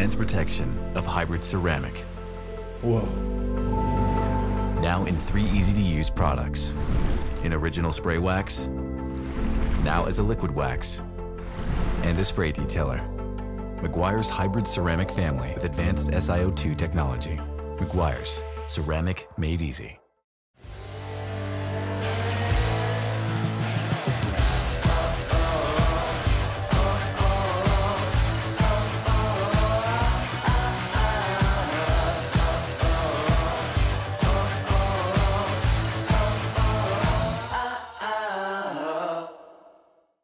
advanced protection of hybrid ceramic. Whoa. Now in three easy-to-use products. In original spray wax, now as a liquid wax, and a spray detailer. Meguiar's hybrid ceramic family with advanced SiO2 technology. Meguiar's ceramic made easy.